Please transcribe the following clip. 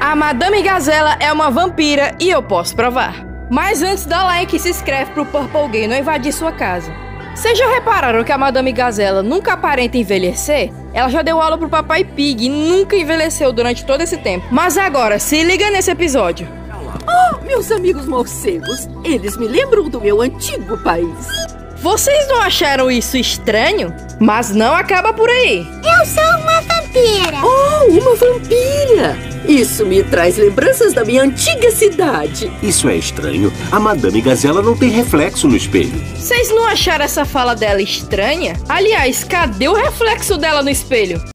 A Madame Gazela é uma vampira e eu posso provar. Mas antes dá like e se inscreve pro Purple Gay não invadir sua casa. Vocês já repararam que a Madame Gazela nunca aparenta envelhecer? Ela já deu aula pro Papai Pig e nunca envelheceu durante todo esse tempo. Mas agora, se liga nesse episódio. Oh, meus amigos morcegos, eles me lembram do meu antigo país. Vocês não acharam isso estranho? Mas não acaba por aí. Eu sou uma vampira. Oh, uma vampira! Isso me traz lembranças da minha antiga cidade. Isso é estranho. A Madame Gazela não tem reflexo no espelho. Vocês não acharam essa fala dela estranha? Aliás, cadê o reflexo dela no espelho?